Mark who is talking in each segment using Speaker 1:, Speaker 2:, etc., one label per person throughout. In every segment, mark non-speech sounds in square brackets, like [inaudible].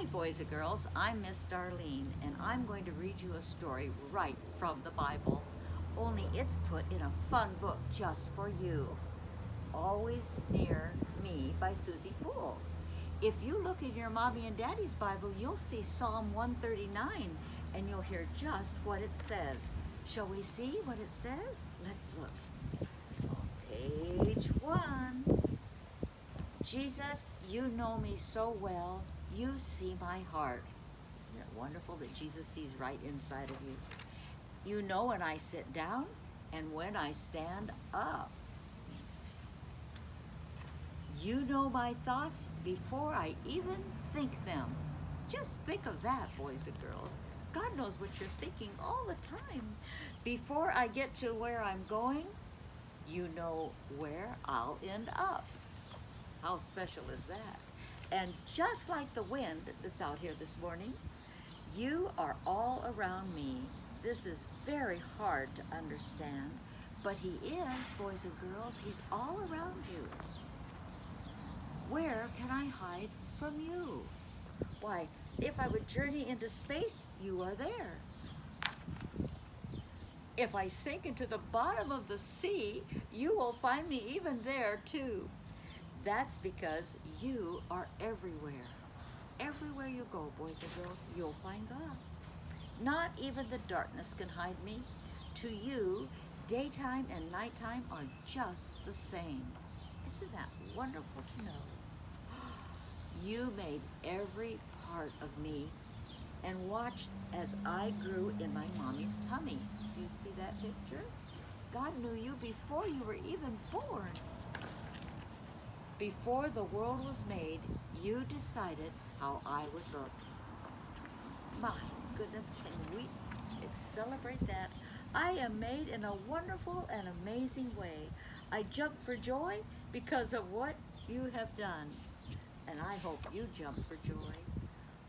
Speaker 1: Hi, boys and girls. I'm Miss Darlene, and I'm going to read you a story right from the Bible. Only it's put in a fun book just for you. Always Near Me by Susie Poole. If you look in your mommy and daddy's Bible, you'll see Psalm 139, and you'll hear just what it says. Shall we see what it says? Let's look. On page one. Jesus, you know me so well. You see my heart. Isn't it wonderful that Jesus sees right inside of you? You know when I sit down and when I stand up. You know my thoughts before I even think them. Just think of that, boys and girls. God knows what you're thinking all the time. Before I get to where I'm going, you know where I'll end up. How special is that? And just like the wind that's out here this morning, you are all around me. This is very hard to understand, but he is, boys and girls, he's all around you. Where can I hide from you? Why, if I would journey into space, you are there. If I sink into the bottom of the sea, you will find me even there too. That's because you are everywhere. Everywhere you go, boys and girls, you'll find God. Not even the darkness can hide me. To you, daytime and nighttime are just the same. Isn't that wonderful to know? [gasps] You made every part of me and watched as I grew in my mommy's tummy. Do you see that picture? God knew you before you were even born. Before the world was made, you decided how I would look. My goodness, can we celebrate that? I am made in a wonderful and amazing way. I jump for joy because of what you have done. And I hope you jump for joy.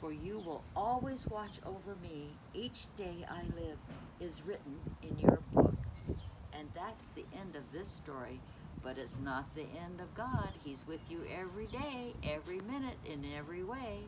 Speaker 1: For you will always watch over me. Each day I live is written in your book. And that's the end of this story. But it's not the end of God. He's with you every day, every minute, in every way.